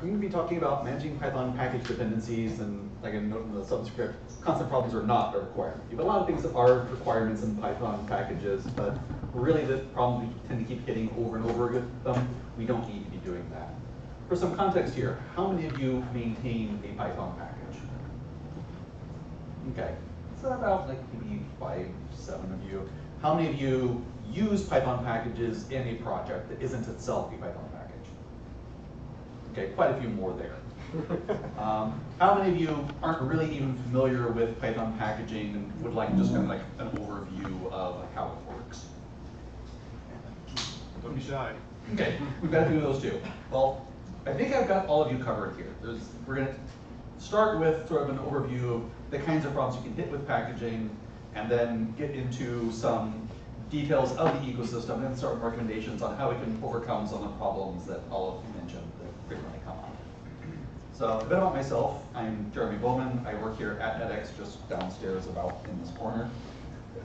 I'm going to be talking about managing Python package dependencies and like a note in the subscript, constant problems are not a requirement. You have a lot of things that are requirements in Python packages, but really the problems we tend to keep hitting over and over with them, we don't need to be doing that. For some context here, how many of you maintain a Python package? Okay, so about like maybe five, seven of you. How many of you use Python packages in a project that isn't itself a Python? Okay, quite a few more there. um, how many of you aren't really even familiar with Python packaging and would like just kind of like an overview of how it works? Don't be shy. Okay, we've got a few of those too. Well, I think I've got all of you covered here. There's, we're going to start with sort of an overview of the kinds of problems you can hit with packaging, and then get into some details of the ecosystem, and then start recommendations on how we can overcome some of the problems that all of you mentioned frequently come up. So a bit about myself. I'm Jeremy Bowman. I work here at edX, just downstairs about in this corner.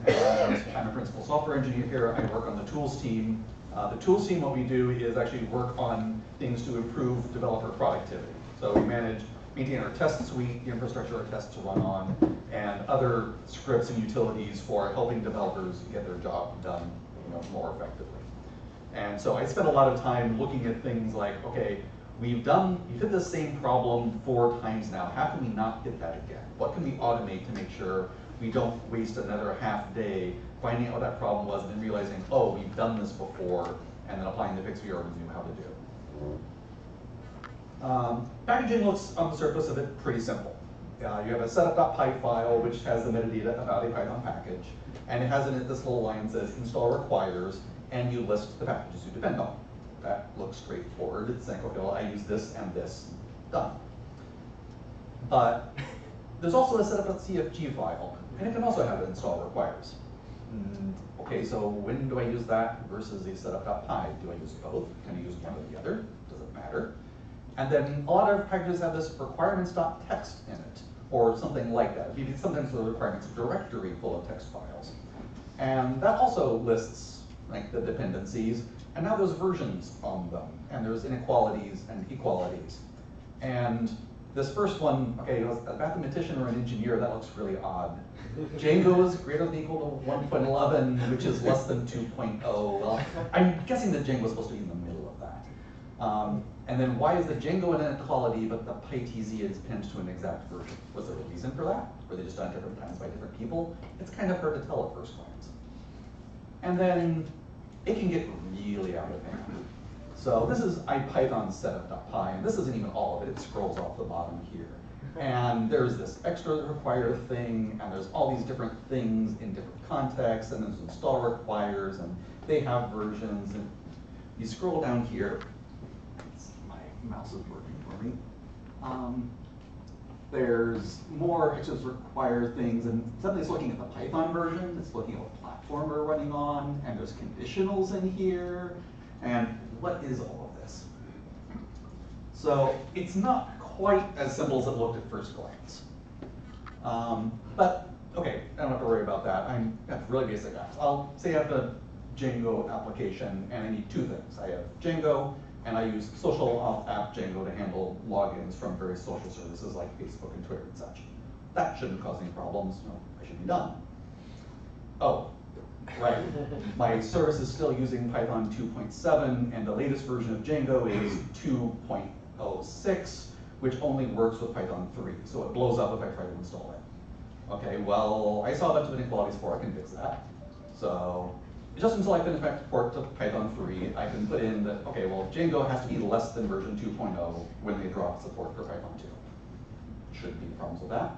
I'm a principal software engineer here. I work on the tools team. Uh, the tools team, what we do is actually work on things to improve developer productivity. So we manage, maintain our test suite, the infrastructure our tests run on, and other scripts and utilities for helping developers get their job done you know, more effectively. And so I spend a lot of time looking at things like, okay, we've done, we've hit the same problem four times now. How can we not hit that again? What can we automate to make sure we don't waste another half day finding out what that problem was and then realizing, oh, we've done this before, and then applying the fix we already knew how to do. Um, packaging looks on the surface of it pretty simple. Uh, you have a setup.py file which has the metadata about a Python package, and it has in it this little line that says install requires, and you list the packages you depend on. That looks straightforward. It's like, well, I use this and this, done. But there's also a setup.cfg file, and it can also have install requires. Mm, okay, so when do I use that versus a setup.py? Do I use both? Can I use one or the other? Does it matter? And then a lot of packages have this requirements.txt in it, or something like that. Sometimes the requirements directory full of text files. And that also lists like the dependencies, and now there's versions on them, and there's inequalities and equalities. And this first one, okay, a mathematician or an engineer, that looks really odd. Django is greater than or equal to 1.11, which is less than 2.0. Well, I'm guessing that Django is supposed to be in the middle of that. Um, and then why is the Django an inequality, but the PyTZ is pinned to an exact version? Was there a reason for that? Were they just done different times by different people? It's kind of hard to tell at first glance. And then it can get really out of hand. So this is IPython setup.py, and this isn't even all of it. It scrolls off the bottom here. And there's this extra require thing, and there's all these different things in different contexts, and there's install requires, and they have versions. And you scroll down here, my mouse is working for me. Um, there's more it just require things, and somebody's looking at the Python version, it's looking at what platform we're running on, and there's conditionals in here, and what is all of this? So it's not quite as simple as it looked at first glance. Um, but okay, I don't have to worry about that. I'm that's really basic apps. I'll say I have a Django application and I need two things. I have Django and I use social auth app Django to handle logins from various social services like Facebook and Twitter and such. That shouldn't cause any problems. No, I should be done. Oh, right. My service is still using Python 2.7, and the latest version of Django is 2.06, which only works with Python 3. So it blows up if I try to install it. Okay, well, I saw a bunch of inequalities before I can fix that. So just until I finish my port to Python 3, I can put in that, okay, well, Django has to be less than version 2.0 when they drop support for Python 2. Shouldn't be problems with that.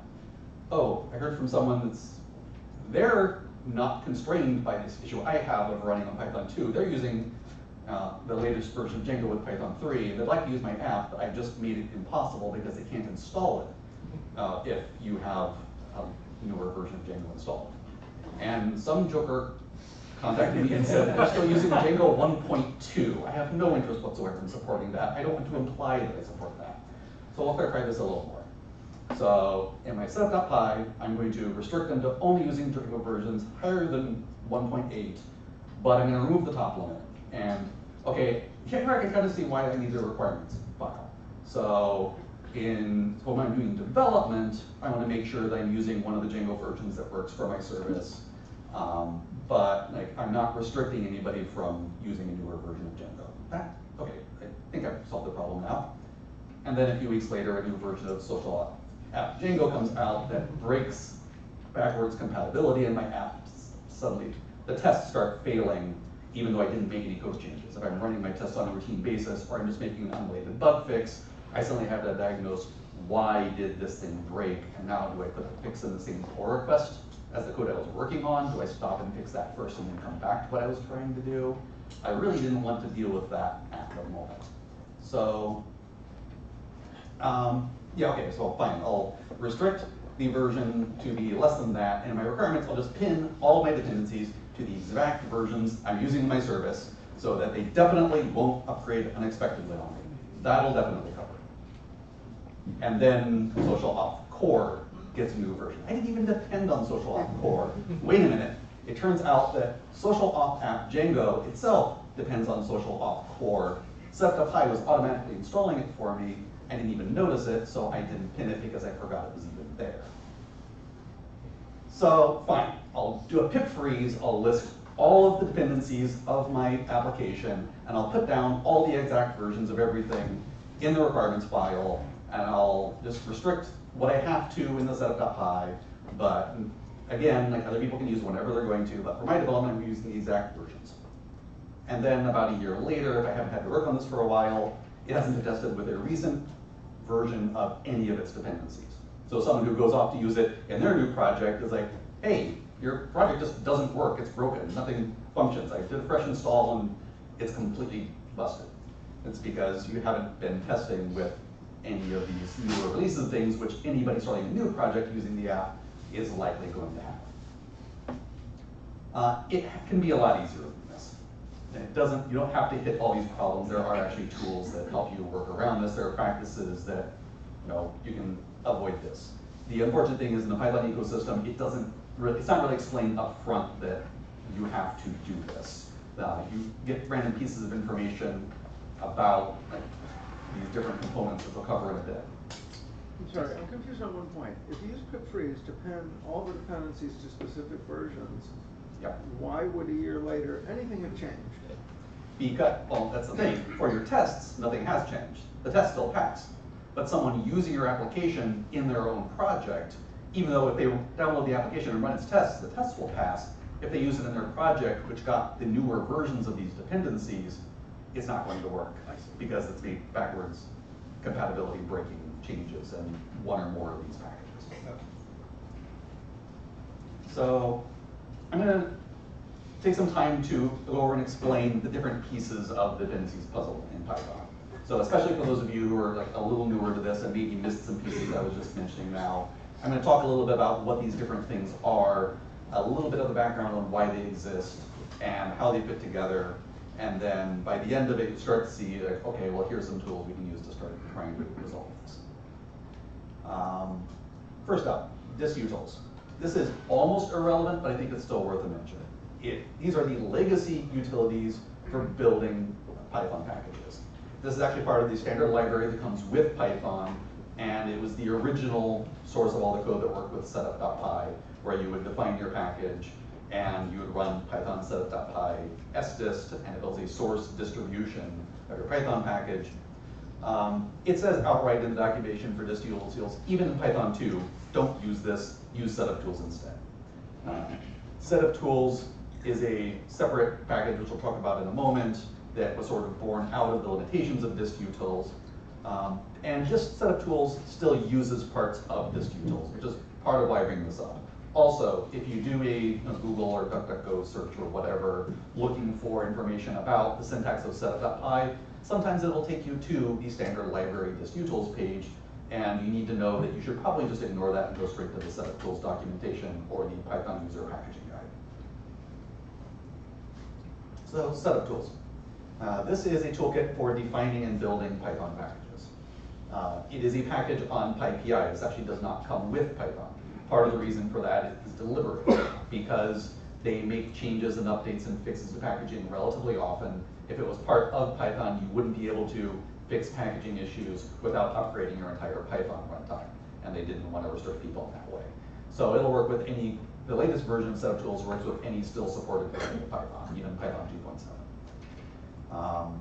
Oh, I heard from someone that's, they're not constrained by this issue I have of running on Python 2. They're using uh, the latest version of Django with Python 3, and they'd like to use my app, but I've just made it impossible because they can't install it uh, if you have a newer version of Django installed. And some joker contacted me and said, they're still using Django 1.2. I have no interest whatsoever in supporting that. I don't want to imply that I support that. So I'll clarify this a little more. So in my setup.py, I'm going to restrict them to only using Django versions higher than 1.8, but I'm going to remove the top limit. And okay, here I can kind of see why I need the requirements file. So in, when I'm doing development, I wanna make sure that I'm using one of the Django versions that works for my service. Um, but like, I'm not restricting anybody from using a newer version of Django. That, okay, I think I've solved the problem now. And then a few weeks later, a new version of social app Django comes out that breaks backwards compatibility and my app suddenly, the tests start failing even though I didn't make any code changes. If I'm running my tests on a routine basis or I'm just making an unrelated bug fix, I suddenly have to diagnose why did this thing break and now do I put the fix in the same pull request as the code I was working on? Do I stop and fix that first and then come back to what I was trying to do? I really didn't want to deal with that at the moment. So um, yeah, okay, so fine, I'll restrict the version to be less than that, and in my requirements, I'll just pin all my dependencies to the exact versions I'm using in my service, so that they definitely won't upgrade unexpectedly on me. That'll definitely cover. it. And then social auth core gets a new version. I didn't even depend on social auth core. Wait a minute, it turns out that social auth app Django itself depends on social auth core. High was automatically installing it for me. I didn't even notice it, so I didn't pin it because I forgot it was even there. So fine, I'll do a pip freeze, I'll list all of the dependencies of my application, and I'll put down all the exact versions of everything in the requirements file, and I'll just restrict what I have to in the setup.py, but again, like other people can use whenever they're going to, but for my development, I'm using the exact versions. And then about a year later, if I haven't had to work on this for a while, it hasn't been tested with a recent version of any of its dependencies. So someone who goes off to use it in their new project is like, hey, your project just doesn't work, it's broken, nothing functions. I did a fresh install and it's completely busted. It's because you haven't been testing with any of these newer releases of things, which anybody starting a new project using the app is likely going to have. Uh, it can be a lot easier than this. And it doesn't, you don't have to hit all these problems. There are actually tools that help you work around this. There are practices that, you know, you can avoid this. The unfortunate thing is in the Python ecosystem, it doesn't really, it's not really explained upfront that you have to do this. Uh, you get random pieces of information about like, these different components that we'll cover in a bit. I'm sorry, I'm confused on one point. If you use pip freeze to pin all the dependencies to specific versions, Yep. why would a year later anything have changed? Because, well, that's the thing, for your tests, nothing has changed. The tests still pass. But someone using your application in their own project, even though if they download the application and run its tests, the tests will pass. If they use it in their project, which got the newer versions of these dependencies, it's not going to work. Because it's made backwards compatibility breaking changes in one or more of these packages. So I'm gonna take some time to go over and explain the different pieces of the dependencies puzzle in Python. So especially for those of you who are like a little newer to this and maybe missed some pieces I was just mentioning now, I'm gonna talk a little bit about what these different things are, a little bit of the background on why they exist and how they fit together. And then by the end of it, you start to see like, okay, well, here's some tools we can use to start trying to resolve this. Um, first up, distutils. This is almost irrelevant, but I think it's still worth a mention. It, these are the legacy utilities for building Python packages. This is actually part of the standard library that comes with Python, and it was the original source of all the code that worked with setup.py, where you would define your package, and you would run python setup.py sdist, and it builds a source distribution of your Python package. Um, it says outright in the documentation for distutils, even in Python 2, don't use this, use setup tools instead. Uh, setup tools is a separate package, which we'll talk about in a moment, that was sort of born out of the limitations of distutils. Um, and just setup tools still uses parts of distutils, which is part of why I bring this up. Also, if you do a Google or DuckDuckGo search or whatever, looking for information about the syntax of setup.py, sometimes it will take you to the standard library distutils page, and you need to know that you should probably just ignore that and go straight to the setup tools documentation or the Python user packaging guide. So setup tools. Uh, this is a toolkit for defining and building Python packages. Uh, it is a package on PyPI. This actually does not come with Python. Part of the reason for that is deliberate, because they make changes and updates and fixes to packaging relatively often. If it was part of Python, you wouldn't be able to fix packaging issues without upgrading your entire Python runtime. And they didn't want to restrict people in that way. So it'll work with any, the latest version of setup tools works with any still supported version of Python, even Python 2.7. Um,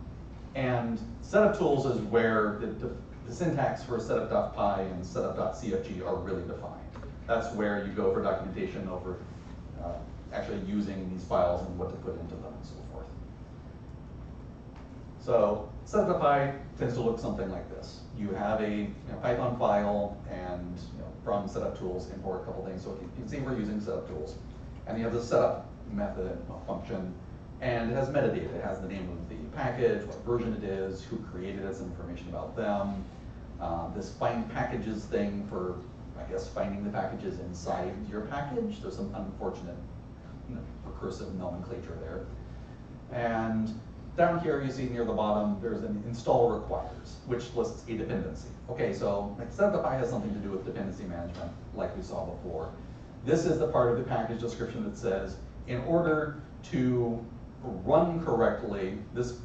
and setup tools is where the, the syntax for setup.py and setup.cfg are really defined. That's where you go for documentation over uh, actually using these files and what to put into them and so forth. So setup.py tends to look something like this. You have a you know, Python file and you know, from setup tools import a couple things. So you can see we're using setup tools. And you have the setup method function and it has metadata. It has the name of the package, what version it is, who created it, some information about them. Uh, this find packages thing for, I guess, finding the packages inside your package. There's some unfortunate you know, recursive nomenclature there. And down here, you see near the bottom, there's an install requires, which lists a dependency. Okay, so setup.py has something to do with dependency management, like we saw before. This is the part of the package description that says, in order to run correctly, this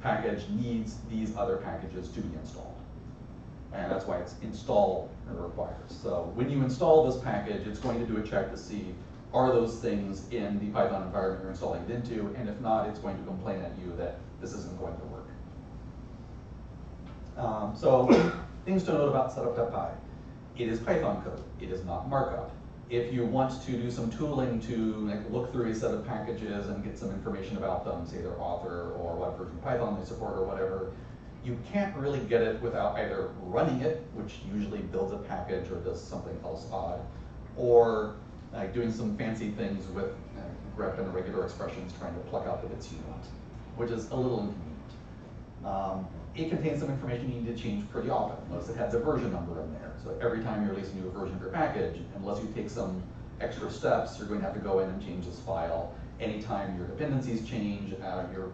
package needs these other packages to be installed. And that's why it's install requires. So when you install this package, it's going to do a check to see are those things in the Python environment you're installing it into, and if not, it's going to complain at you that this isn't going to work. Um, so things to note about setup.py. It is Python code. It is not markup. If you want to do some tooling to like, look through a set of packages and get some information about them, say their author or what version of Python they support or whatever, you can't really get it without either running it, which usually builds a package or does something else odd, or like doing some fancy things with uh, grep and regular expressions trying to pluck out the bits you want, which is a little inconvenient. Um, it contains some information you need to change pretty often. Notice it has a version number in there. So every time you release a new version of your package, unless you take some extra steps, you're going to have to go in and change this file. Anytime your dependencies change, uh, your,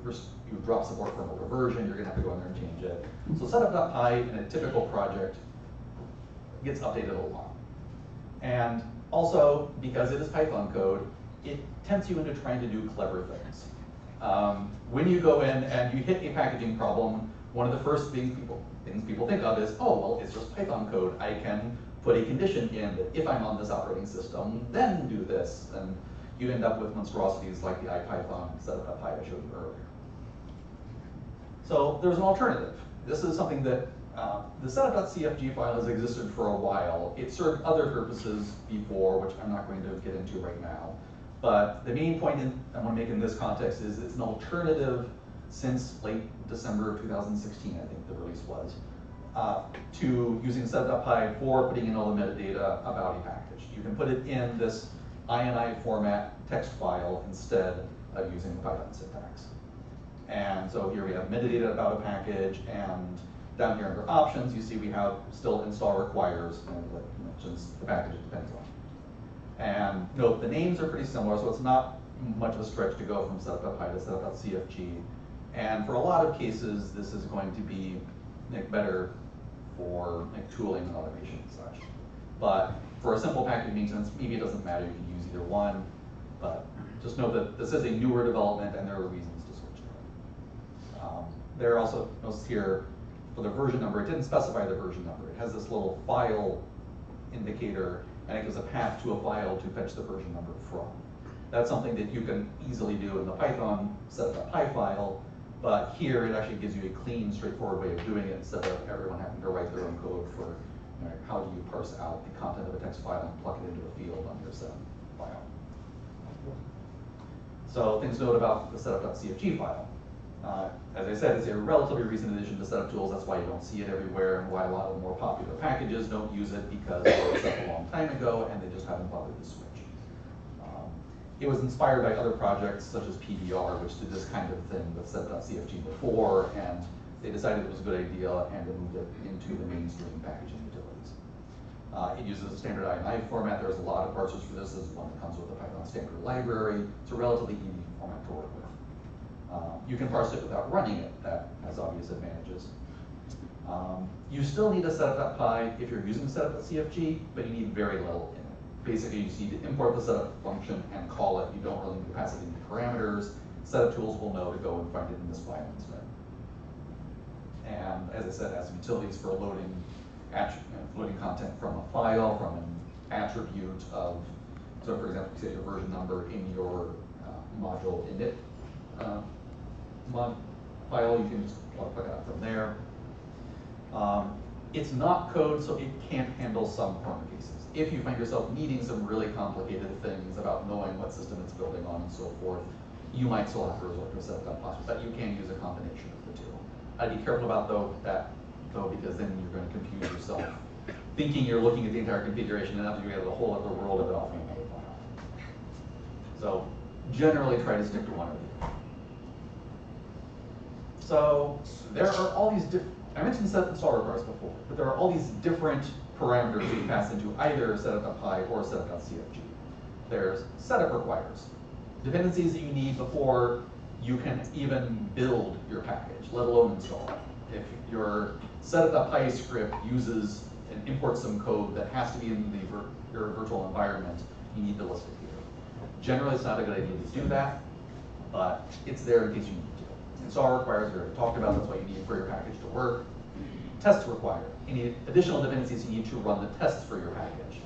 you drop support for another version, you're going to have to go in there and change it. So setup.py in a typical project gets updated a lot. And also, because it is Python code, it tempts you into trying to do clever things. Um, when you go in and you hit a packaging problem, one of the first things people, things people think of is, oh, well, it's just Python code. I can put a condition in that if I'm on this operating system, then do this. And you end up with monstrosities like the IPython setup.py I showed you earlier. So there's an alternative. This is something that uh, the setup.cfg file has existed for a while. It served other purposes before, which I'm not going to get into right now. But the main point in, I want to make in this context is it's an alternative since late December of 2016, I think the release was, uh, to using setup.py for putting in all the metadata about a package. You can put it in this INI format text file instead of using the Python syntax. And so here we have metadata about a package and down here under options, you see we have still install requires, and that mentions the package it depends on. And note, the names are pretty similar, so it's not much of a stretch to go from setup.py to setup.cfg. And for a lot of cases, this is going to be like, better for like, tooling and automation and such. But for a simple package maintenance, maybe it doesn't matter, you can use either one. But just know that this is a newer development and there are reasons to switch to it. Um, there are also, notice here, for the version number, it didn't specify the version number. It has this little file indicator, and it gives a path to a file to fetch the version number from. That's something that you can easily do in the Python setup.py file, but here it actually gives you a clean, straightforward way of doing it instead of everyone having to write their own code for you know, how do you parse out the content of a text file and plug it into a field on your setup file. So things to note about the setup.cfg file. Uh, as I said, it's a relatively recent addition to setup tools. That's why you don't see it everywhere and why a lot of the more popular packages don't use it because it was set a long time ago and they just haven't bothered to switch. Um, it was inspired by other projects such as PBR, which did this kind of thing with setup.cfg before, and they decided it was a good idea and they moved it into the mainstream packaging utilities. Uh, it uses a standard INI format. There's a lot of parsers for this. This is one that comes with the Python standard library. It's a relatively easy format to work with. Um, you can parse it without running it. That has obvious advantages. Um, you still need a setup.py if you're using setup.cfg, but you need very little in it. Basically, you just need to import the setup function and call it. You don't really need to pass it any parameters. Setup tools will know to go and find it in this file instead. And as I said, has utilities for loading, uh, loading content from a file, from an attribute of, so for example, you say your version number in your uh, module init uh, file, you can just plug it out from there. Um, It's not code, so it can't handle some corner cases. If you find yourself needing some really complicated things about knowing what system it's building on and so forth, you might still have to resort to a set of dot but you can use a combination of the two. I'd be careful about though, that, though, because then you're gonna confuse yourself, thinking you're looking at the entire configuration, and after you have a whole other world of it file. So generally try to stick to one or the other. So there are all these diff, I mentioned set install requires before, but there are all these different parameters you pass into either setup.py or setup.cfg. There's setup requires, dependencies that you need before you can even build your package, let alone install it. If your setup.py script uses and imports some code that has to be in the vir- your virtual environment, you need to list it here. Generally, it's not a good idea to do that, but it's there in case you need. Install requires, already talked about, that's what you need for your package to work. Tests require, any additional dependencies you need to run the tests for your package.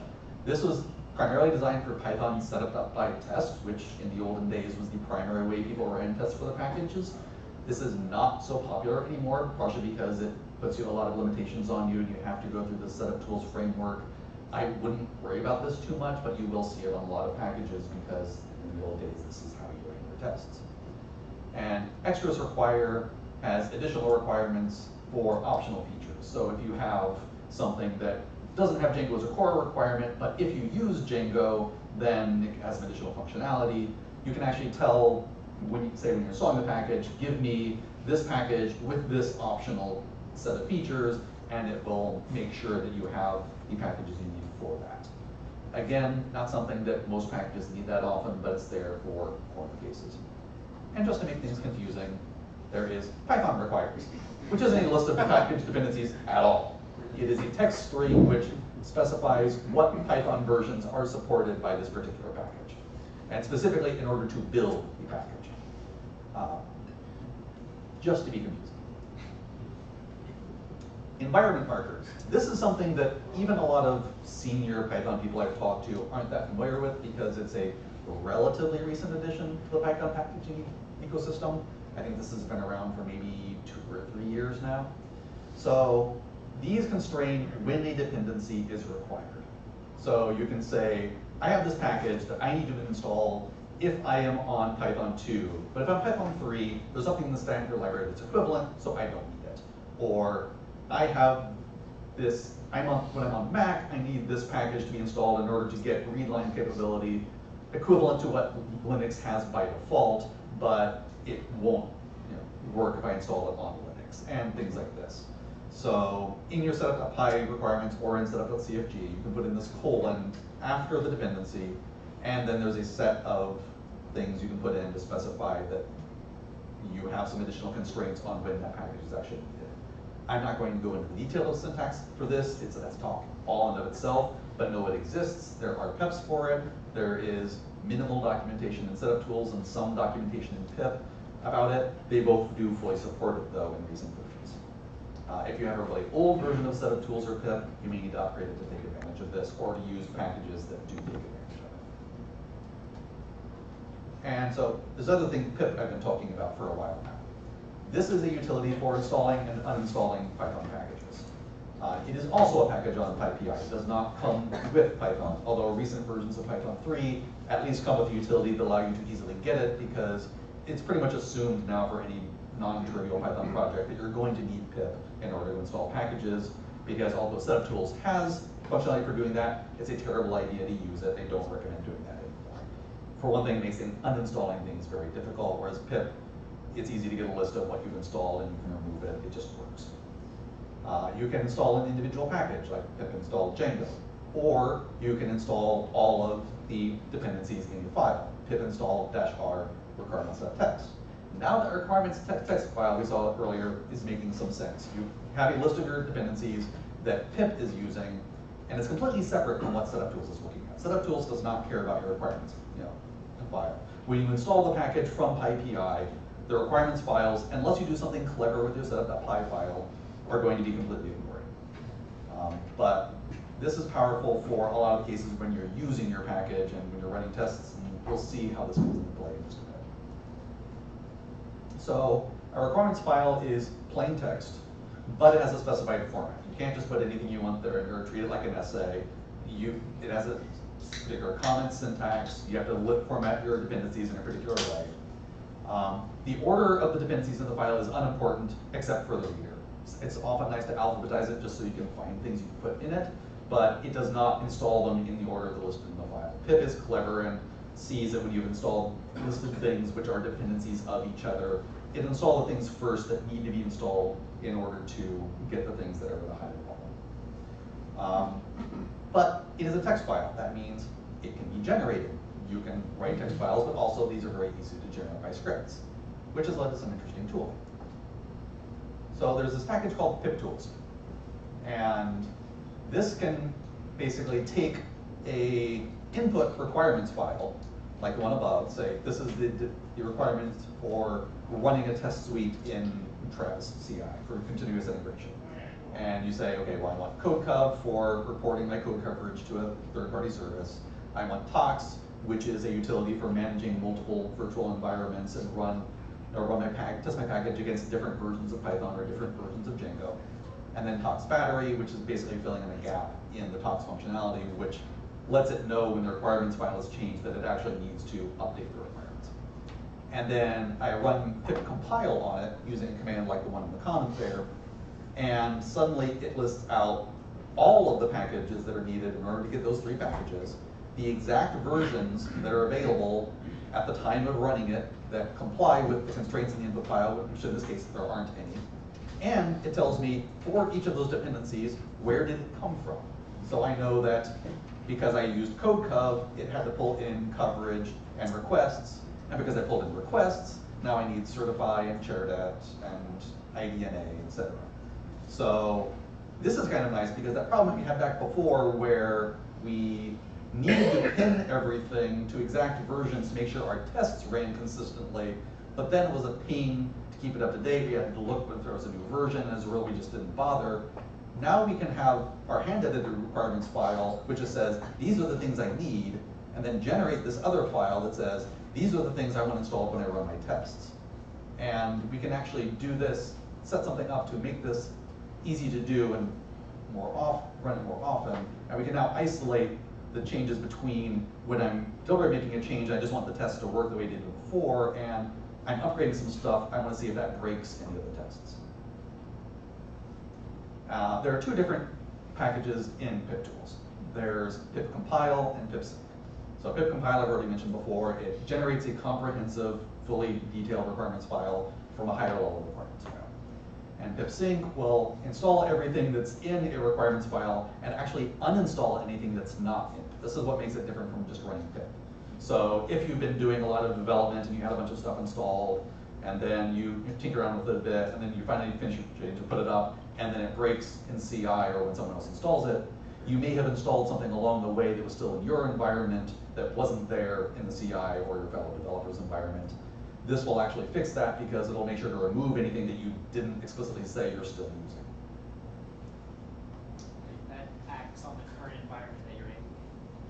This was primarily designed for Python setup.py test, which in the olden days was the primary way people ran tests for the packages. This is not so popular anymore, partially because it puts you a lot of limitations on you and you have to go through the setup tools framework. I wouldn't worry about this too much, but you will see it on a lot of packages because in the old days, this is how you ran your tests. And extras require has additional requirements for optional features. So if you have something that doesn't have Django as a core requirement, but if you use Django, then it has additional functionality. You can actually tell, when you say when you're installing the package, give me this package with this optional set of features, and it will make sure that you have the packages you need for that. Again, not something that most packages need that often, but it's there for corner cases. And just to make things confusing, there is Python requires, which isn't a list of package dependencies at all. It is a text string which specifies what Python versions are supported by this particular package, and specifically in order to build the package. Uh, Just to be confusing. Environment markers. This is something that even a lot of senior Python people I've talked to aren't that familiar with because it's a relatively recent addition to the Python packaging ecosystem. I think this has been around for maybe two or three years now. So these constrain when a dependency is required. So you can say, I have this package that I need to install if I am on Python 2, but if I'm Python 3, there's something in the standard library that's equivalent, so I don't need it. Or I have this, I'm on, when I'm on Mac, I need this package to be installed in order to get read line capability equivalent to what Linux has by default, but it won't you know, work if I install it on Linux, and things like this. So in your setup.py requirements or in setup.cfg, you can put in this colon after the dependency, and then there's a set of things you can put in to specify that you have some additional constraints on when that package is actually needed. I'm not going to go into the detail of syntax for this, it's a talk all in of itself, but know it exists, there are PEPs for it, there is minimal documentation in setup tools and some documentation in pip about it. They both do fully support it though in recent versions. Uh, if you have a really old version of setup tools or pip, you may need to upgrade it to take advantage of this or to use packages that do take advantage of it. And so this other thing, pip, I've been talking about for a while now. This is a utility for installing and uninstalling Python packages. Uh, it is also a package on PyPI. It does not come with Python, although recent versions of Python 3 at least come with a utility that allow you to easily get it because it's pretty much assumed now for any non-trivial Python project that you're going to need pip in order to install packages because although setup tools has functionality for doing that, it's a terrible idea to use it. They don't recommend doing that anymore. For one thing, it makes uninstalling things very difficult, whereas pip, it's easy to get a list of what you've installed and you can remove it. It just works. Uh, you can install an individual package, like pip install Django, or you can install all of the dependencies in the file, pip install dash r requirements.txt. Now that requirements text file we saw earlier is making some sense. You have a list of your dependencies that pip is using, and it's completely separate from what setup tools is looking at. Setup tools does not care about your requirements, you know, file. When you install the package from PyPI, the requirements files, unless you do something clever with your setup.py file, are going to be completely ignored. Um, but this is powerful for a lot of cases when you're using your package and when you're running tests, and we'll see how this comes into play in just a minute. So a requirements file is plain text, but it has a specified format. You can't just put anything you want there or treat it like an essay. You, it has a particular comment syntax. You have to format your dependencies in a particular way. Um, the order of the dependencies in the file is unimportant except for the reader. It's often nice to alphabetize it just so you can find things you can put in it, but it does not install them in the order they're listed in the file. pip is clever and sees that when you've installed listed things which are dependencies of each other, it installs the things first that need to be installed in order to get the things that are the higher level. Um, but it is a text file. That means it can be generated. You can write text files, but also these are very easy to generate by scripts, which has led to some interesting tooling. So there's this package called piptools. And this can basically take a input requirements file, like the one above, say this is the, the requirements for running a test suite in Travis CI for continuous integration. And you say, okay, well, I want CodeCov for reporting my code coverage to a third-party service. I want Tox, which is a utility for managing multiple virtual environments and run or run my pack, test my package against different versions of Python or different versions of Django. And then Tox battery, which is basically filling in a gap in the Tox functionality, which lets it know when the requirements file has changed that it actually needs to update the requirements. And then I run pip compile on it using a command like the one in the comment there, and suddenly it lists out all of the packages that are needed in order to get those three packages, the exact versions that are available at the time of running it that comply with the constraints in the input file, which in this case there aren't any. And it tells me for each of those dependencies, where did it come from? So I know that because I used CodeCov, it had to pull in coverage and requests. And because I pulled in requests, now I need certifi and chardet and IDNA, etc. So this is kind of nice because that problem we had back before where we needed to pin everything to exact versions to make sure our tests ran consistently, but then it was a pain to keep it up to date. We had to look when there was a new version, as a rule, we just didn't bother. Now we can have our hand-edited requirements file, which just says, these are the things I need, and then generate this other file that says, these are the things I want installed when I run my tests. And we can actually do this, set something up to make this easy to do and more off, run it more often. And we can now isolate the changes between when I'm deliberately making a change, I just want the test to work the way it did before, and I'm upgrading some stuff, I want to see if that breaks any of the tests. Uh, there are two different packages in pip tools. There's pip compile and pipsync. So pip compile, I've already mentioned before, it generates a comprehensive, fully detailed requirements file from a higher level requirements file. And pipsync will install everything that's in a requirements file and actually uninstall anything that's not in. This is what makes it different from just running pip. So if you've been doing a lot of development and you had a bunch of stuff installed, and then you tinker around with it a bit, and then you finally finish and put it up, and then it breaks in CI or when someone else installs it, you may have installed something along the way that was still in your environment that wasn't there in the CI or your fellow developer's environment. This will actually fix that because it'll make sure to remove anything that you didn't explicitly say you're still using. That acts on the current environment that you're in.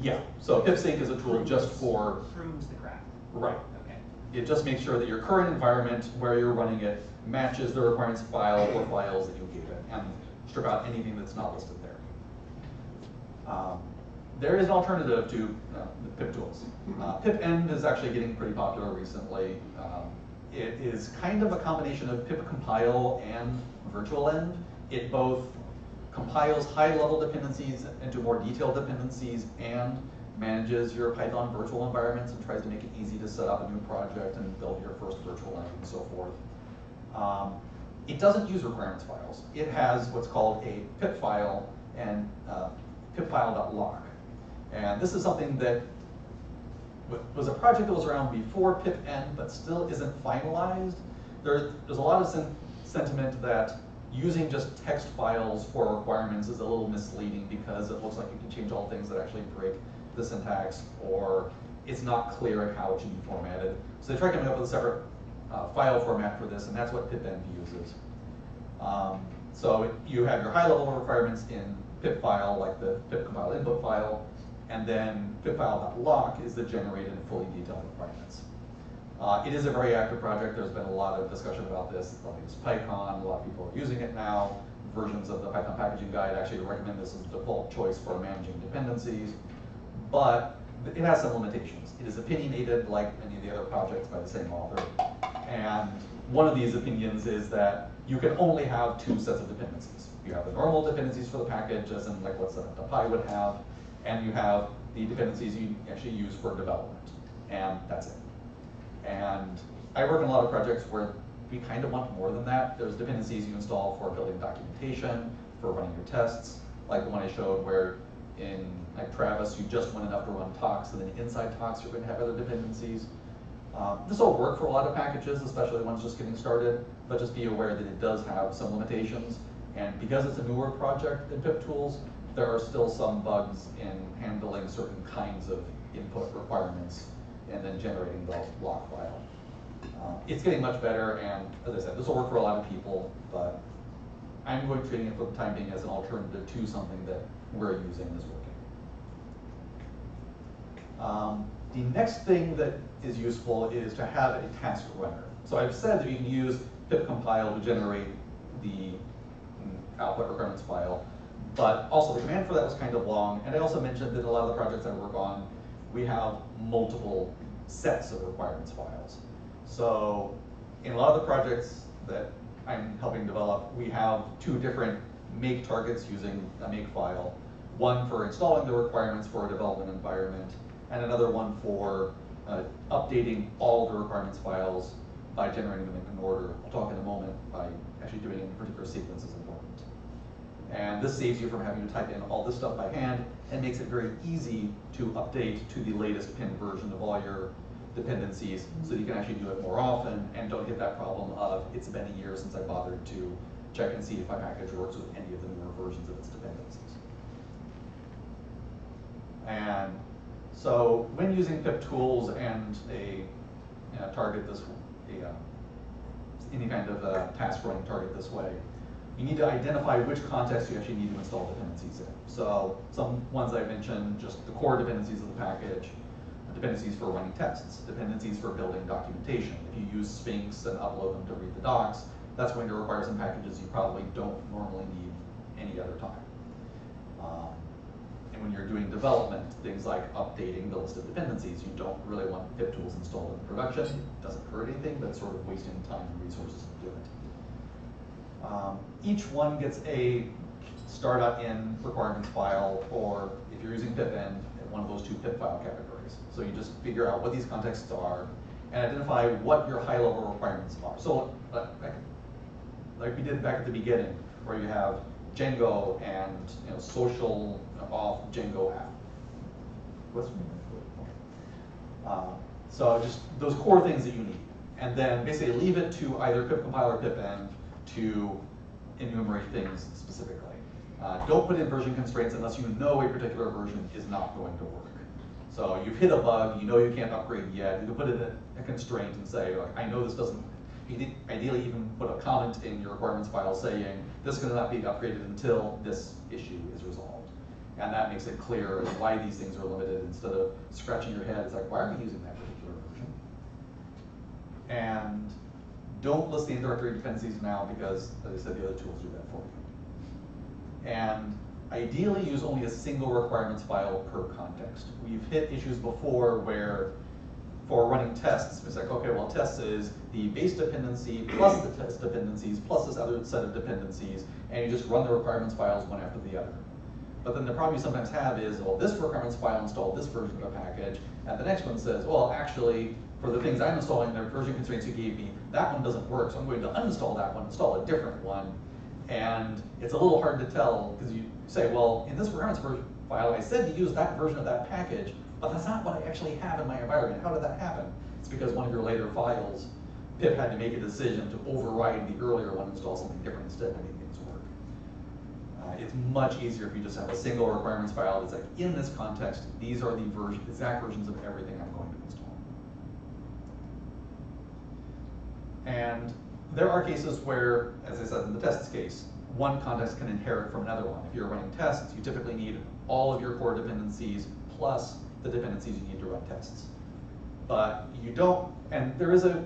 Yeah, so pipsync is a tool just for, Prunes the craft. right. Okay. It just makes sure that your current environment where you're running it matches the requirements file or files that you gave it and strip out anything that's not listed there. Um, there is an alternative to uh, the pip tools. Uh, pipenv is actually getting pretty popular recently. Um, it is kind of a combination of pip compile and virtualenv. It both compiles high-level dependencies into more detailed dependencies and manages your Python virtual environments and tries to make it easy to set up a new project and build your first virtualenv and so forth. Um, it doesn't use requirements files. It has what's called a pip file and uh, pipfile.lock. And this is something that was a project that was around before pipenv, but still isn't finalized. There, there's a lot of sen sentiment that using just text files for requirements is a little misleading because it looks like you can change all things that actually break the syntax, or it's not clear how it should be formatted. So they tried coming up with a separate uh, file format for this, and that's what pipenv uses. Um, so you have your high level requirements in pip file, like the pip compile input file, and then pip file.lock is the generated fully detailed requirements. Uh, it is a very active project. There's been a lot of discussion about this. Think it's PyCon. A lot of people are using it now. Versions of the Python packaging guide actually recommend this as the default choice for managing dependencies. But it has some limitations. It is opinionated like many of the other projects by the same author. And one of these opinions is that you can only have two sets of dependencies. You have the normal dependencies for the package, as in like what the Py would have, and you have the dependencies you actually use for development. And that's it. And I work on a lot of projects where we kind of want more than that. There's dependencies you install for building documentation, for running your tests, like the one I showed where in like Travis, you just want enough to run Tox, and then inside Tox, you're going to have other dependencies. Um, this will work for a lot of packages, especially ones just getting started, but just be aware that it does have some limitations. And because it's a newer project than pip tools, there are still some bugs in handling certain kinds of input requirements and then generating the lock file. Uh, it's getting much better, and as I said, this will work for a lot of people, but I'm going to treating it for the time being as an alternative to something that we're using is working. Um, the next thing that is useful is to have a task runner. So I've said that you can use pip compile to generate the mm, output requirements file, but also the command for that was kind of long, and I also mentioned that a lot of the projects I work on, we have multiple sets of requirements files. So in a lot of the projects that I'm helping develop, we have two different make targets using a make file. One for installing the requirements for a development environment, and another one for uh, updating all the requirements files by generating them in order. I'll talk in a moment by actually doing it in a particular sequence is important. And this saves you from having to type in all this stuff by hand and makes it very easy to update to the latest pinned version of all your dependencies so you can actually do it more often and don't get that problem of it's been a year since I bothered to check and see if my package works with any of the newer versions of its dependencies. And so when using pip tools and a you know, target this, a, uh, any kind of task running target this way, you need to identify which context you actually need to install dependencies in. So some ones I mentioned, just the core dependencies of the package, dependencies for running tests, dependencies for building documentation. If you use Sphinx and upload them to read the docs, that's going to require some packages you probably don't normally need any other time. Um, and when you're doing development, things like updating the list of dependencies, you don't really want pip tools installed in production. It doesn't hurt anything, but it's sort of wasting time and resources to do it. Um, each one gets a start.in requirements file, or if you're using pipenv, one of those two pip file categories. So you just figure out what these contexts are and identify what your high level requirements are. So uh, like we did back at the beginning, where you have Django and you know, social auth Django app. Uh, so just those core things that you need. And then basically leave it to either pip compiler or pipenv to enumerate things specifically. Uh, don't put in version constraints unless you know a particular version is not going to work. So you've hit a bug, you know you can't upgrade yet, you can put in a, a constraint and say, like, I know this doesn't ideally even put a comment in your requirements file saying this is not be upgraded until this issue is resolved. And that makes it clear why these things are limited instead of scratching your head. It's like, why are we using that particular version? And don't list the indirectory dependencies now because, as I said, the other tools do that for you. And ideally use only a single requirements file per context. We've hit issues before where for running tests, it's like, okay, well, tests is the base dependency plus the test dependencies plus this other set of dependencies, and you just run the requirements files one after the other. But then the problem you sometimes have is, well, this requirements file installed this version of a package, and the next one says, well, actually, for the things I'm installing, the version constraints you gave me, that one doesn't work, so I'm going to uninstall that one, install a different one, and it's a little hard to tell, because you say, well, in this requirements file, I said to use that version of that package, but that's not what I actually have in my environment. How did that happen? It's because one of your later files, pip had to make a decision to override the earlier one, install something different instead to make things work. Uh, it's much easier if you just have a single requirements file that's like, in this context, these are the version, exact versions of everything I'm going to install. And there are cases where, as I said in the tests case, one context can inherit from another one. If you're running tests, you typically need all of your core dependencies plus the dependencies you need to run tests. But you don't, and there is a,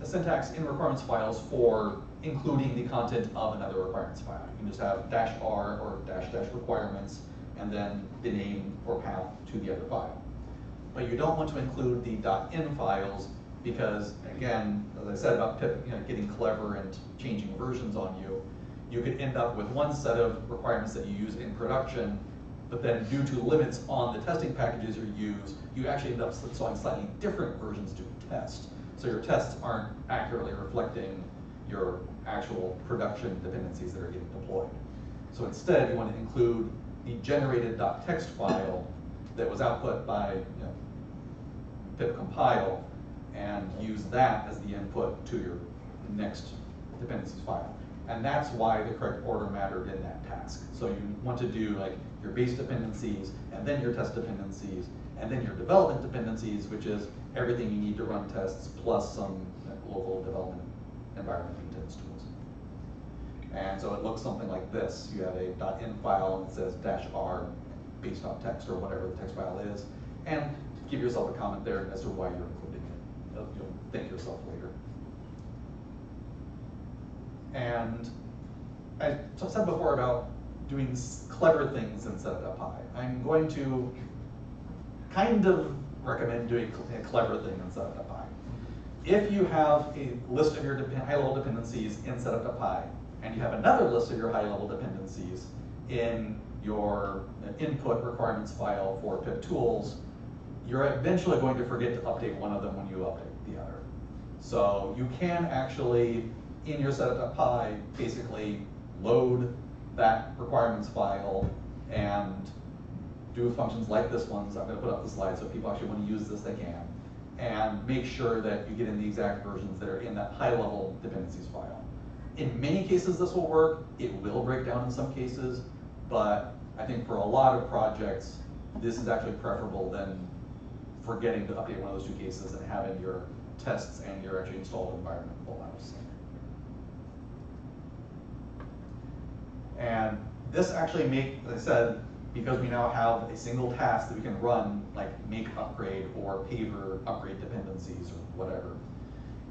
a syntax in requirements files for including the content of another requirements file. You can just have dash R or dash dash requirements and then the name or path to the other file. But you don't want to include the .in files because, again, as I said about you know, getting clever and changing versions on you, you could end up with one set of requirements that you use in production, but then due to limits on the testing packages you use, you actually end up installing slightly different versions to test. So your tests aren't accurately reflecting your actual production dependencies that are getting deployed. So instead, you want to include the generated .txt file that was output by you know, pip compile and use that as the input to your next dependencies file. And that's why the correct order mattered in that task. So you want to do like your base dependencies, and then your test dependencies, and then your development dependencies, which is everything you need to run tests plus some local development environment maintenance tools. And so it looks something like this. You have a .in file and it says dash R base.txt or whatever the text file is, and give yourself a comment there as to why you're. You'll- thank yourself later. And I said before about doing clever things instead in setup.py. I'm going to kind of recommend doing a clever thing instead in setup.py. If you have a list of your high-level dependencies in setup.py, and you have another list of your high-level dependencies in your uh, input requirements file for pip tools, you're eventually going to forget to update one of them when you update the other. So you can actually, in your setup.py, basically load that requirements file and do functions like this one. So I'm going to put up the slide so people actually want to use this, they can. And make sure that you get in the exact versions that are in that high-level dependencies file. In many cases, this will work. It will break down in some cases, but I think for a lot of projects, this is actually preferable than forgetting to update one of those two cases and having your tests and your actually installed environment pull out. And this actually make, as I said, because we now have a single task that we can run, like make upgrade or paver upgrade dependencies or whatever,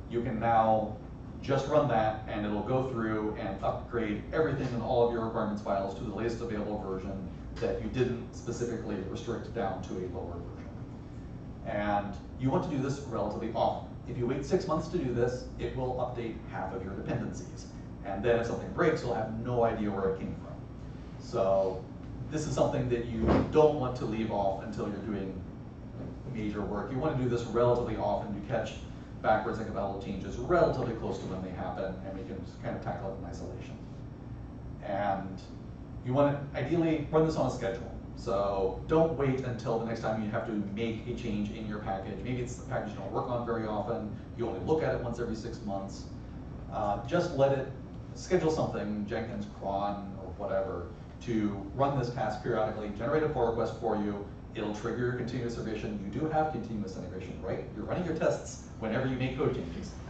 you can now just run that and it'll go through and upgrade everything in all of your requirements files to the latest available version that you didn't specifically restrict down to a lower version. And you want to do this relatively often. If you wait six months to do this, it will update half of your dependencies. And then if something breaks, you'll have no idea where it came from. So this is something that you don't want to leave off until you're doing major work. You want to do this relatively often to catch backwards and compatible changes relatively close to when they happen, and we can just kind of tackle it in isolation. And you want to ideally run this on a schedule. So don't wait until the next time you have to make a change in your package. Maybe it's the package you don't work on very often. You only look at it once every six months. Uh, just let it schedule something, Jenkins, cron, or whatever, to run this task periodically, generate a pull request for you. It'll trigger your continuous integration. You do have continuous integration, right? You're running your tests whenever you make code changes.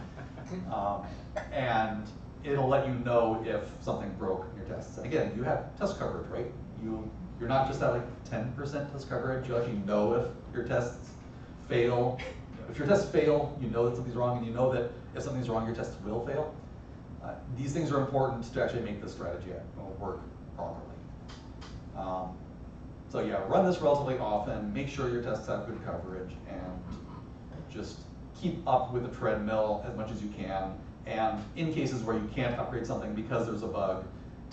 Um, and it'll let you know if something broke in your tests. And again, you have test coverage, right? You, you're not just at like 10% test coverage, you actually know if your tests fail. If your tests fail, you know that something's wrong, and you know that if something's wrong, your tests will fail. Uh, these things are important to actually make the strategy work properly. Um, so yeah, run this relatively often, make sure your tests have good coverage, and just keep up with the treadmill as much as you can. And in cases where you can't upgrade something because there's a bug,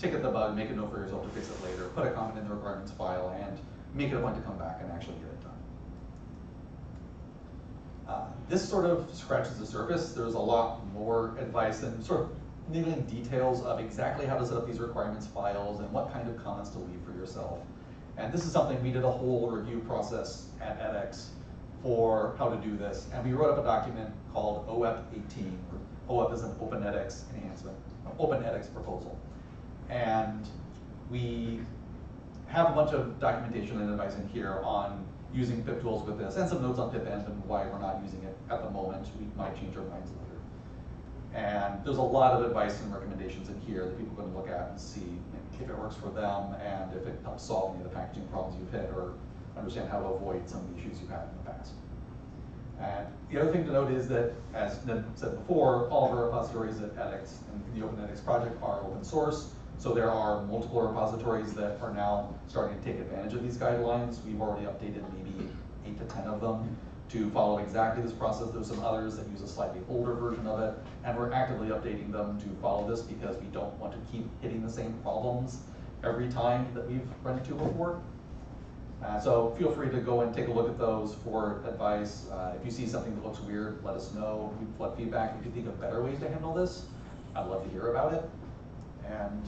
ticket the bug, make a note for yourself to fix it later, put a comment in the requirements file, and make it a point to come back and actually get it done. Uh, this sort of scratches the surface. There's a lot more advice and sort of niggling details of exactly how to set up these requirements files and what kind of comments to leave for yourself. And this is something we did a whole review process at edX for how to do this. And we wrote up a document called OEP 18. OEP is an Open edX enhancement, Open edX proposal. And we have a bunch of documentation and advice in here on using pip tools with this, and some notes on pipenv and why we're not using it at the moment. We might change our minds later. And there's a lot of advice and recommendations in here that people can look at and see if it works for them and if it helps solve any of the packaging problems you've hit or understand how to avoid some of the issues you've had in the past. And the other thing to note is that, as Ned said before, all of our repositories at edX and the Open edX project are open source. So there are multiple repositories that are now starting to take advantage of these guidelines. We've already updated maybe eight to 10 of them to follow exactly this process. There's some others that use a slightly older version of it. And we're actively updating them to follow this because we don't want to keep hitting the same problems every time that we've run into before. Uh, so feel free to go and take a look at those for advice. Uh, if you see something that looks weird, let us know. We'd love feedback. If you think of better ways to handle this, I'd love to hear about it. And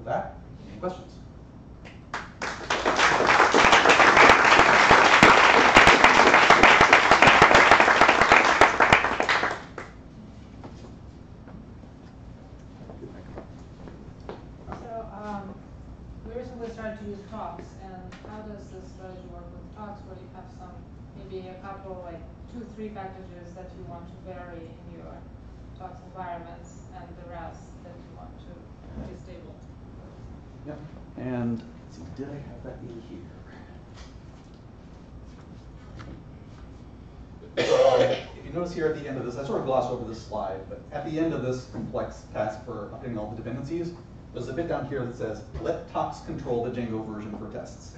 with that, any questions? So, um, we recently started to use tox, and how does this strategy work with tox where you have some, maybe a couple, like two, three packages that you want to vary in your tox environments, and the rest that you want to be stable? Yep. And let's see, did I have that in here? If you notice here at the end of this, I sort of glossed over this slide, but at the end of this complex task for updating all the dependencies, there's a bit down here that says, let tox control the Django version for tests.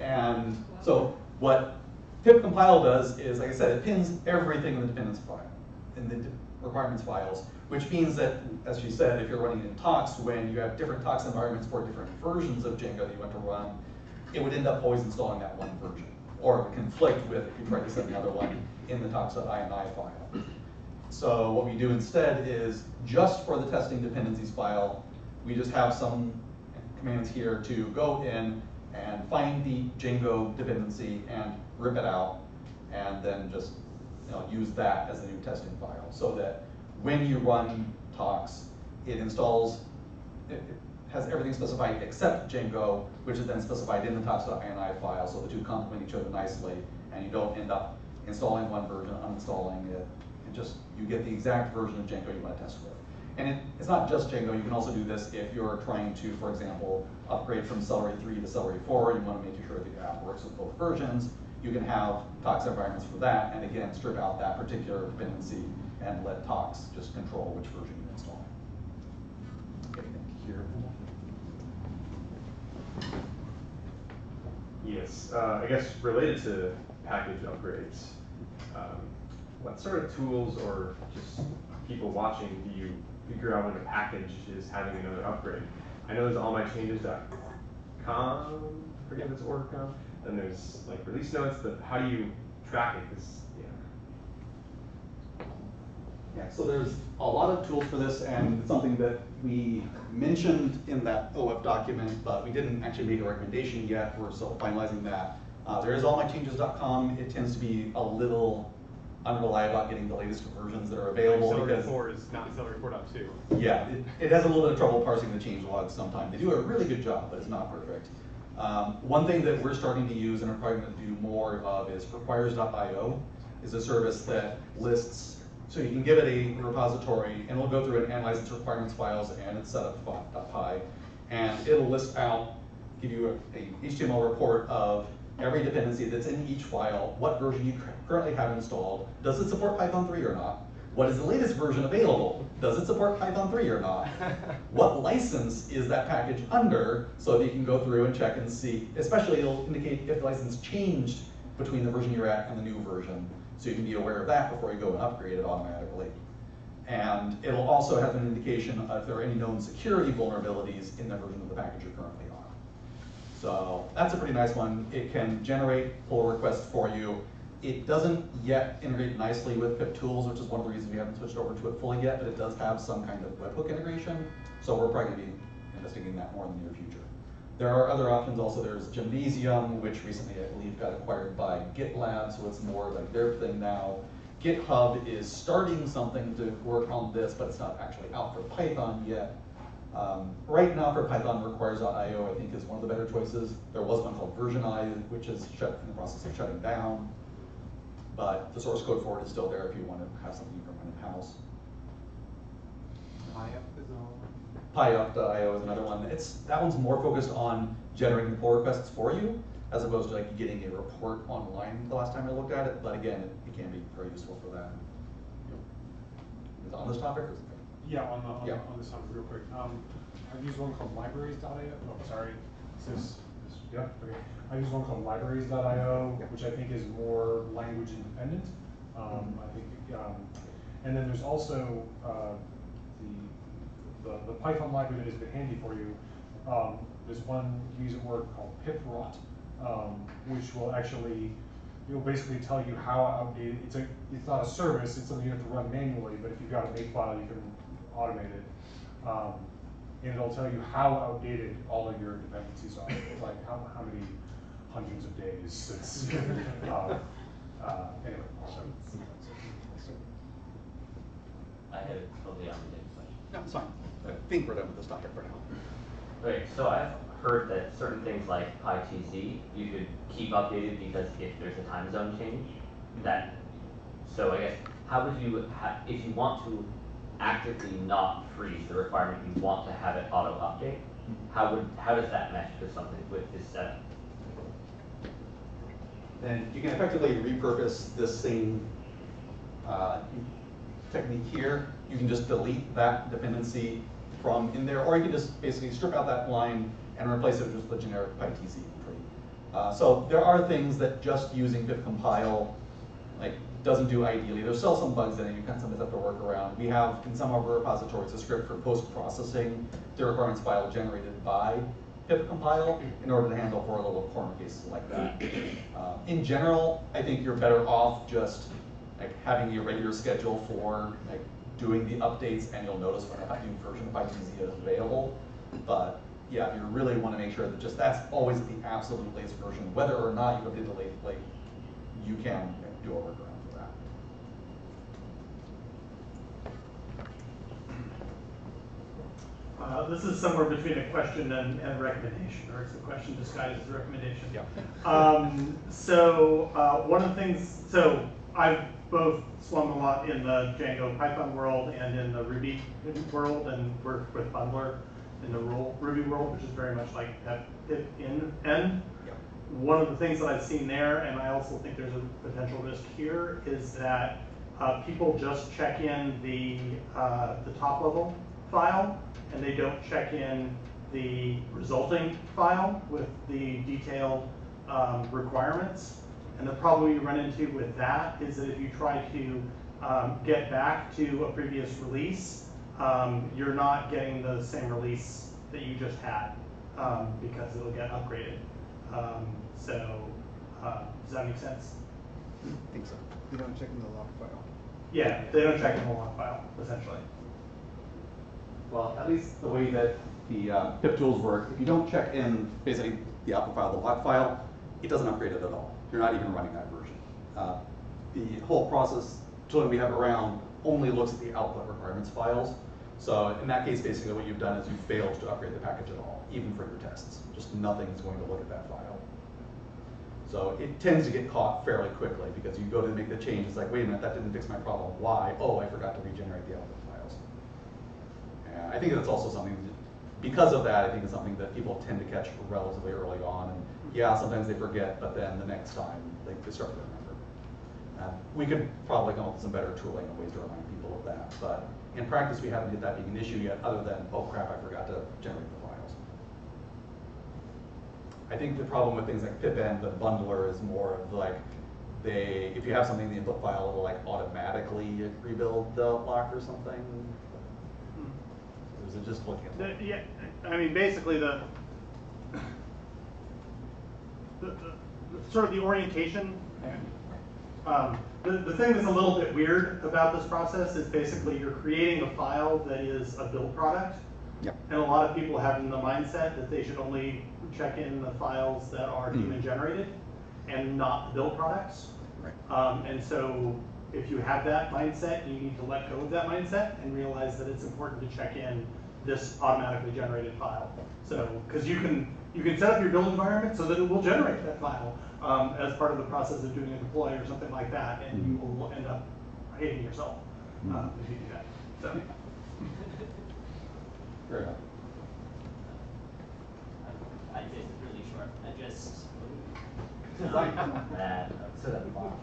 And so what pip compile does is, like I said, it pins everything in the dependence file, in the requirements files, which means that, as she said, if you're running in tox, when you have different tox environments for different versions of Django that you want to run, it would end up always installing that one version, or conflict with if you tried to set another one in the tox.ini file. So what we do instead is, just for the testing dependencies file, we just have some commands here to go in and find the Django dependency and rip it out, and then just you know, use that as a new testing file, so that when you run tox, it installs, it, it has everything specified except Django, which is then specified in the tox.ini file, so the two complement each other nicely, and you don't end up installing one version, uninstalling it, and just, you get the exact version of Django you want to test with. And it, it's not just Django, you can also do this if you're trying to, for example, upgrade from Celery 3 to Celery 4, you want to make sure that your app works with both versions. You can have Tox environments for that, and again, strip out that particular dependency and let Tox just control which version you install. Okay, here. Yes, uh, I guess related to package upgrades, um, what sort of tools or just people watching do you figure out when a package is having another upgrade? I know there's all my allmychanges.com, forget if it's org.com, then there's like release notes, but how do you track it? 'Cause, yeah. Yeah, so there's a lot of tools for this, and it's something that we mentioned in that OEP document, but we didn't actually make a recommendation yet. We're still finalizing that. Uh, there is allmychanges.com. It tends to be a little unreliable at getting the latest versions that are available Celery because four is not Celery four point two. yeah, it, it has a little bit of trouble parsing the change logs sometimes. They do a really good job, but it's not perfect. Um, one thing that we're starting to use and are probably going to do more of is requires.io is a service that lists, so you can give it a repository and it'll go through and analyze its requirements files and its setup.py, and it'll list out, give you a, a HTML report of every dependency that's in each file, what version you currently have installed, does it support Python 3 or not? What is the latest version available? Does it support Python 3 or not? what license is that package under so that you can go through and check and see, especially it'll indicate if the license changed between the version you're at and the new version. So you can be aware of that before you go and upgrade it automatically. And it'll also have an indication of if there are any known security vulnerabilities in the version of the package you're currently on. So that's a pretty nice one. It can generate pull requests for you. It doesn't yet integrate nicely with pip tools, which is one of the reasons we haven't switched over to it fully yet, but it does have some kind of webhook integration. So we're probably gonna be investigating that more in the near future. There are other options also. There's Gemnasium, which recently I believe got acquired by GitLab, so it's more like their thing now. GitHub is starting something to work on this, but it's not actually out for Python yet. Um, right now for Python requires.io, I think is one of the better choices. There was one called VersionEye, which is shut in the process of shutting down. But the source code for it is still there if you want to have something you can run in-house. Is. PyUp.io is another one. It's, that one's more focused on generating pull requests for you, as opposed to like getting a report online the last time I looked at it, but again, it, it can be very useful for that. Is it on this topic or is it? Yeah, on the, on the, Yeah. on this one, real quick. Um, I've used one called libraries.io. Oh, sorry. Is this, this, yeah, okay. I use one called libraries.io, Yeah. which I think is more language independent. Um, I think, um, and then there's also, uh, the, the, the Python library that has been handy for you. Um, there's one you use at work called piprot, um, which will actually, it'll basically tell you how outdated, it's a, it's not a service, it's something you have to run manually, but if you've got a makefile, you can automate it. Um, and it'll tell you how outdated all of your dependencies are, like how, how many hundreds of days since. uh, uh, anyway, so. I had a totally unrelated question. No, it's fine. I think we're done with this topic for now. Okay, so I've heard that certain things like PyTZ, you could keep updated because if there's a time zone change, that, so I guess, how would you, if you want to actively not freeze the requirement, you want to have it auto update, how would, how does that mesh with something, with this setup? Then you can effectively repurpose this same uh, technique here. You can just delete that dependency from in there, or you can just basically strip out that line and replace it with just the generic PyTZ entry. Uh, so there are things that just using pip compile like doesn't do ideally. There's still some bugs in it you kind of sometimes have to work around. We have in some of our repositories a script for post-processing the requirements file generated by pip compile in order to handle for little corner cases like that. Uh, in general, I think you're better off just like having your regular schedule for like doing the updates and you'll notice when a new version of PyTZ is available. But yeah, you really want to make sure that just that's always the absolute latest version, whether or not you update the latest, like you can do a workaround for that. Uh, this is somewhere between a question and, and recommendation, or it's a question disguised as a recommendation. Yep. Um, so, uh, one of the things, so I've both swum a lot in the Django Python world and in the Ruby world, and worked with Bundler in the Ruby world, which is very much like that pip in end. Yep. One of the things that I've seen there, and I also think there's a potential risk here, is that uh, people just check in the uh, the top level file, and they don't check in the resulting file with the detailed um, requirements. And the problem you run into with that is that if you try to um, get back to a previous release, um, you're not getting the same release that you just had um, because it'll get upgraded. Um, so, uh, does that make sense? I think so. You don't check in the lock file. Yeah, they don't check in the lock file, essentially. Well, at least the way that the uh, pip tools work, if you don't check in basically the output file, the lock file, it doesn't upgrade it at all. You're not even running that version. Uh, the whole process tooling we have around only looks at the output requirements files. So in that case, basically what you've done is you failed to upgrade the package at all, even for your tests. Just nothing is going to look at that file. So it tends to get caught fairly quickly because you go to make the change, it's like, wait a minute, that didn't fix my problem. Why? Oh, I forgot to regenerate the output I think that's also something, because of that, I think it's something that people tend to catch relatively early on. And yeah, sometimes they forget, but then the next time, they, they start to remember. Uh, we could probably come up with some better tooling and ways to remind people of that. But in practice, we haven't hit that being an issue yet, other than, oh crap, I forgot to generate the files. I think the problem with things like pipenv, the bundler, is more of like, they, if you have something in the input file, it'll like automatically rebuild the lock or something. Or is it just looking at? The, yeah, I mean, basically the, the, the, the- sort of the orientation. Um, the, the thing that's a little bit weird about this process is basically you're creating a file that is a build product. Yep. And a lot of people have in the mindset that they should only check in the files that are Hmm. human generated and not the build products. Right. Um, and so if you have that mindset, you need to let go of that mindset and realize that it's important to check in this automatically generated file. So, because you can you can set up your build environment so that it will generate that file um, as part of the process of doing a deploy or something like that, and you will end up hating yourself uh, if you do that. So. Fair enough. I did really short, I just. That, so that'd be cool.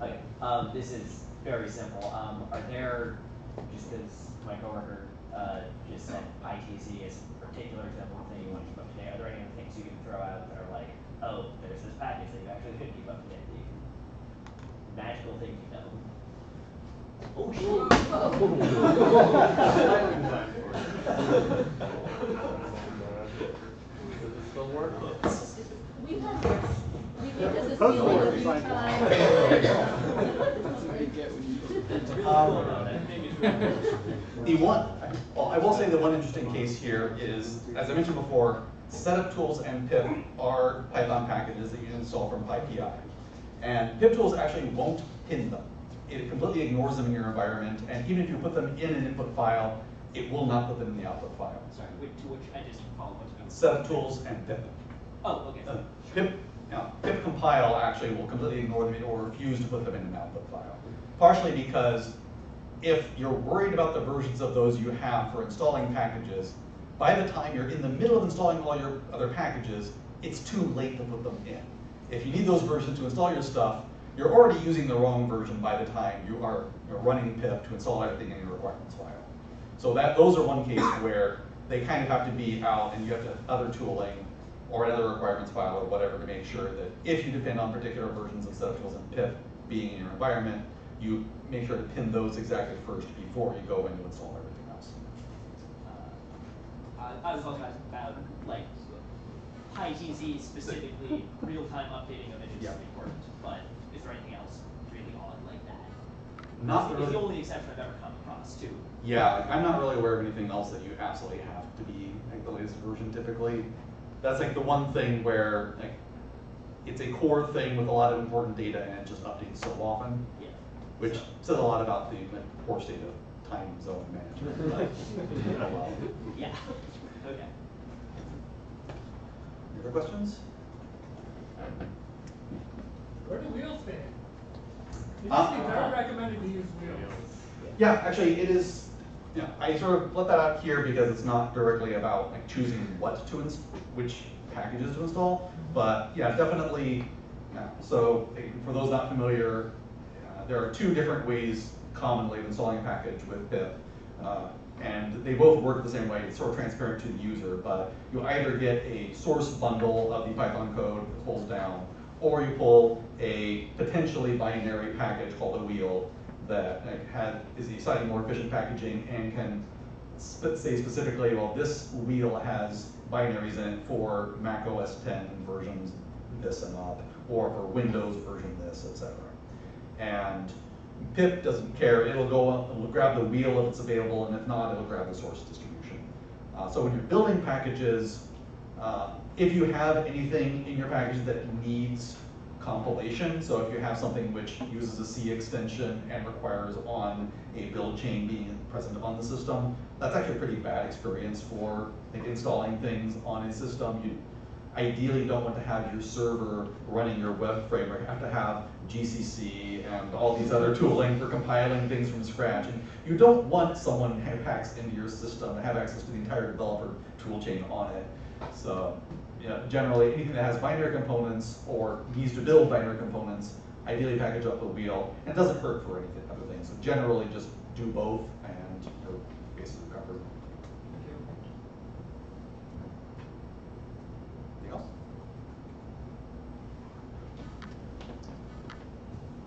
Okay, um, this is very simple, um, are there, just as my coworker, uh, just said PyTZ is a particular example of thing you want to keep up to date, are there any other things you can throw out that are like, oh, there's this package that you actually could keep up to date, that you can, magical thing you know? Oh, We've had this, we did this as Those feeling were a few designed- The one, well, I will say the one interesting case here is, as I mentioned before, setup tools and pip are Python packages that you install from PyPI. And pip tools actually won't pin them. It completely ignores them in your environment, and even if you put them in an input file, it will not put them in the output file. Sorry, which, to which, I just follow what you mean. Setup tools and pip. Oh, okay. Uh, Pip, yeah, pip compile actually will completely ignore them or refuse to put them in an output file. Partially because if you're worried about the versions of those you have for installing packages, by the time you're in the middle of installing all your other packages, it's too late to put them in. If you need those versions to install your stuff, you're already using the wrong version by the time you are running pip to install everything in your requirements file. So that, those are one case where they kind of have to be out and you have to have other tooling or another requirements file or whatever to make sure that if you depend on particular versions of setup tools and pip being in your environment, you make sure to pin those exactly first before you go in to install everything else. Uh, I, I was also asking about, like, PyTZ specifically, real-time updating of images Yeah. is important, but is there anything else really odd like that? Not It's- It's the only exception I've ever come across, too. Yeah, I'm not really aware of anything else that you absolutely have to be like the latest version typically. That's like the one thing where like it's a core thing with a lot of important data and it just updates so often. Which says a lot about the like, poor state of time zone management. but, oh well. Yeah, okay. Any other questions? Where do wheels fit? It Uh, used to be very recommended to use wheels. Yeah, actually, it is, yeah, I sort of let that out here because it's not directly about like choosing what to ins, which packages to install, but yeah, definitely, yeah, so for those not familiar, there are two different ways commonly of installing a package with pip. Uh, and they both work the same way, it's sort of transparent to the user, but you either get a source bundle of the Python code that pulls down, or you pull a potentially binary package called a wheel that had, is the slightly more efficient packaging and can sp- say specifically, well, this wheel has binaries in it for Mac OS ten versions this and up, or for Windows version this, etc. And pip doesn't care, it'll go, grab the wheel if it's available, and if not, it'll grab the source distribution. Uh, so when you're building packages, uh, if you have anything in your package that needs compilation, so if you have something which uses a C extension and requires on a build chain being present on the system, that's actually a pretty bad experience for like, installing things on a system. You ideally don't want to have your server running your web framework, have to have GCC and all these other tooling for compiling things from scratch. And you don't want someone who hacks into your system to have access to the entire developer toolchain on it. So, you know, generally, anything that has binary components or needs to build binary components, ideally package up with wheel, and it doesn't hurt for anything, other things. So generally, just do both and you're basically covered. Anything else?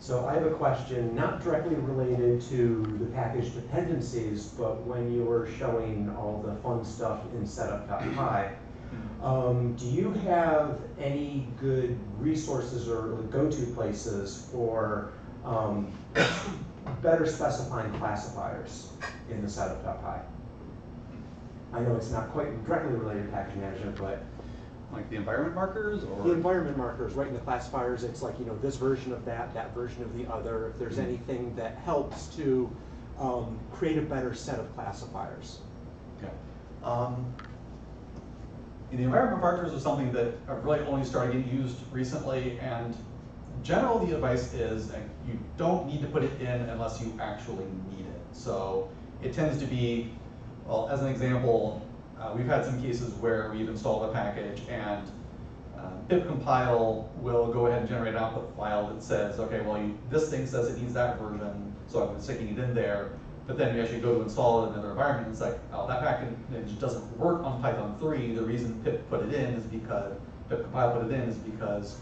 So I have a question, not directly related to the package dependencies, but when you were showing all the fun stuff in setup.py, um, do you have any good resources or go-to places for um, better specifying classifiers in the setup.py? I know it's not quite directly related to package management, but Like the environment markers or? the environment markers, right in the classifiers, it's like, you know, this version of that, that version of the other. If there's Mhm. anything that helps to um, create a better set of classifiers. Okay. Um, the environment markers are something that have really only started getting used recently, and generally the advice is you don't need to put it in unless you actually need it. So it tends to be, well, as an example, Uh, we've had some cases where we've installed a package and um, pip compile will go ahead and generate an output file that says, okay, well, you, this thing says it needs that version, so I'm sticking it in there. But then you actually go to install it in another environment, and it's like, oh, that package doesn't work on Python 3. The reason pip put it in is because, pip compile put it in is because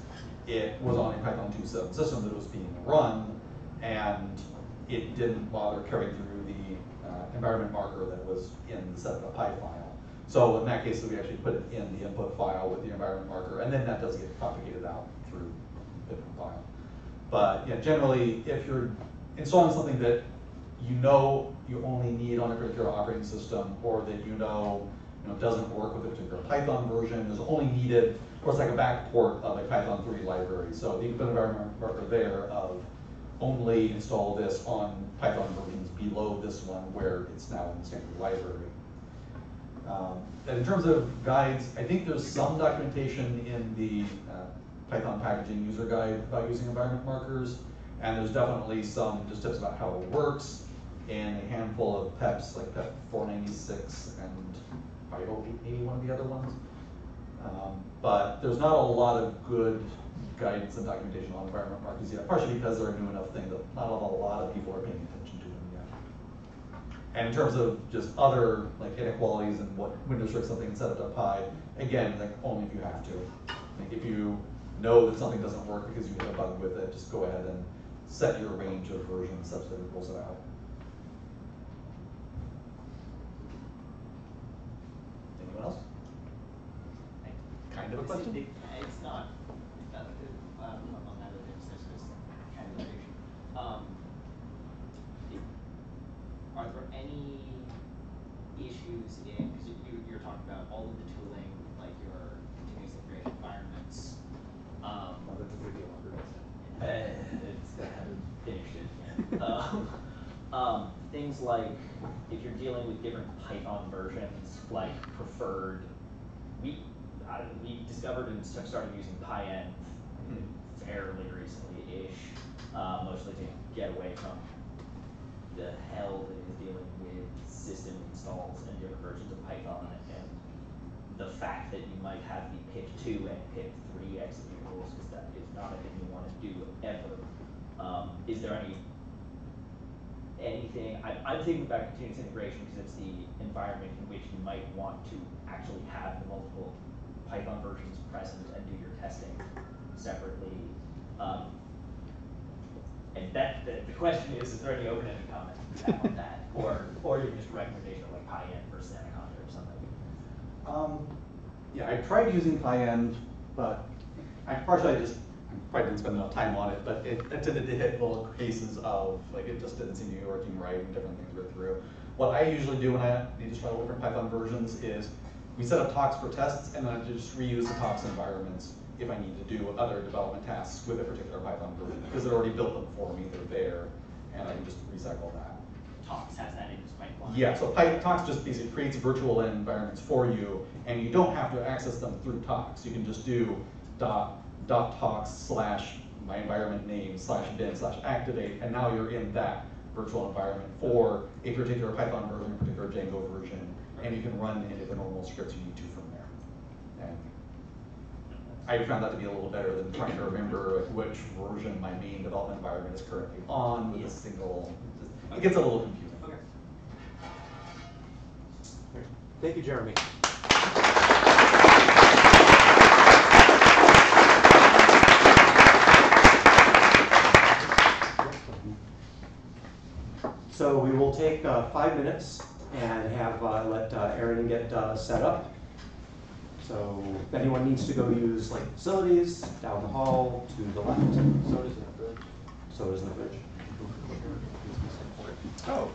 it was on a Python 2.7 system that was being run, and it didn't bother carrying through the uh, environment marker that was in the setup.py file. So in that case, we actually put it in the input file with the environment marker, and then that does get propagated out through pip compile. But yeah, generally, if you're installing something that you know you only need on a particular operating system, or that you know, you know doesn't work with a particular Python version, is only needed, of course, like a backport of a Python 3 library. So the can put an environment marker there of only install this on Python versions below this one where it's now in the standard library. Um, and in terms of guides, I think there's some documentation in the uh, Python packaging user guide about using environment markers, and there's definitely some just tips about how it works in a handful of PEPs, like PEP 496 and 508, one of the other ones. Um, but there's not a lot of good guidance and documentation on environment markers yet, partially because they're a new enough thing that not a lot of people are paying attention. And in terms of just other like inequalities and what when to restrict something and set it up high, again, like only if you have to. Like if you know that something doesn't work because you hit a bug with it, just go ahead and set your range of versions such that it rolls it out. Anyone else? Kind of a question? It's not, uh, uh, among other things, there's this categorization. Um, it- Are there any issues in, because you, you're talking about all of the tooling, like your continuous integration environments, um. Uh, it's, finished it. Um, um, things like, if you're dealing with different Python versions, like preferred, we, I don't, we discovered and started using PyEnv fairly recently-ish, uh, mostly to get away from the hell that is dealing with system installs and different versions of Python and the fact that you might have the pip two and pip three executables, because that is not a thing you wanna do ever. Um, is there any, anything, I, I'm thinking about continuous integration because it's the environment in which you might want to actually have the multiple Python versions present and do your testing separately. Um, and that, the, the question is, is there any open-ended comment you have on that? Or, or even just a recommendation of like PyEnv versus Anaconda or something? Um, yeah, I tried using PyEnv, but I partially I just probably didn't spend enough time on it, but it, it tended to hit little cases of like it just didn't seem to be working right and different things were through. What I usually do when I need to try different Python versions is we set up tox for tests and then I just reuse the tox environments if I need to do other development tasks with a particular Python version because it already built them for me, they're there, and I can just recycle that. Tox has that in its pipeline. Yeah, so Tox just basically creates virtual environments for you, and you don't have to access them through Tox. You can just do dot, dot Tox slash my environment name slash bin slash activate, and now you're in that virtual environment for a particular Python version, a particular Django version, and you can run any of the normal scripts you need to from I found that to be a little better than trying to remember which version my main development environment is currently on with a single, it gets a little confusing. Okay. Thank you, Jeremy. So we will take uh, five minutes and have, uh, let uh, Aaron get uh, set up. So if anyone needs to go use like facilities, down the hall, to the left. So does the fridge. So is the bridge. Oh,